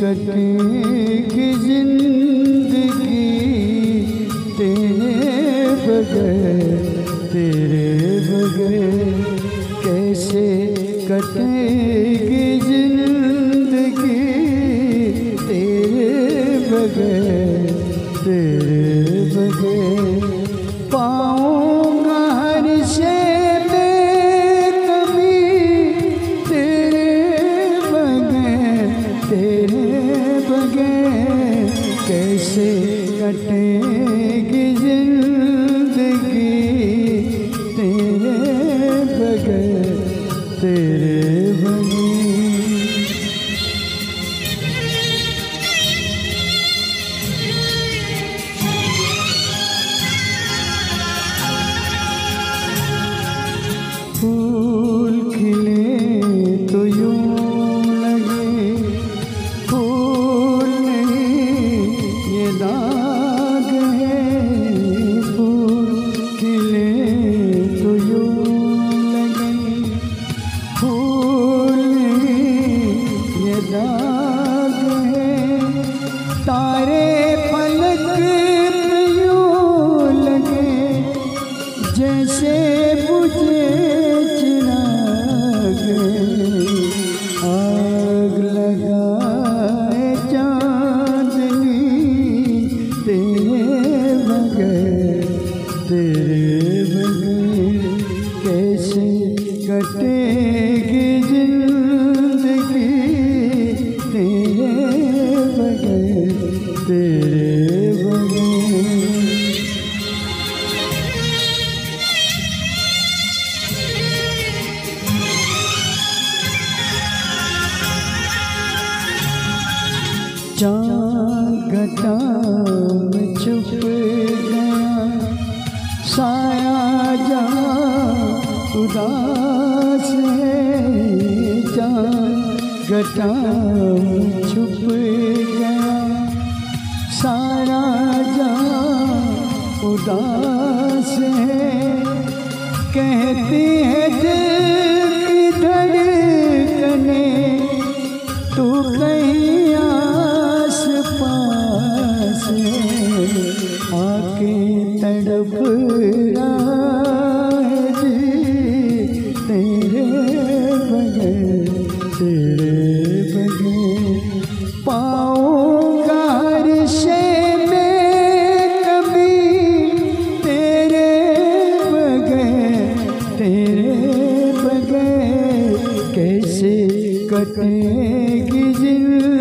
कटेगी ज़िंदगी तेरे बगैर तेरे बगैर कैसे कटेगी ज़िंदगी तेरे बगैर तेरे कैसे कटेगी बगैर तेरे बगैर कैसे कटेगी ज़िंदगी? तेरे बगैर तेरे चाँद घटा में गया। साया जहाँ उदास है गया। सारा जहाँ उदास कहती है दिल धड़कने। तू कहीं सपना जी, तेरे बगैर, तेरे बगे पाओ हर में कभी तेरे बगैर, तेरे बगे कैसे कटेगी ज़िंदगी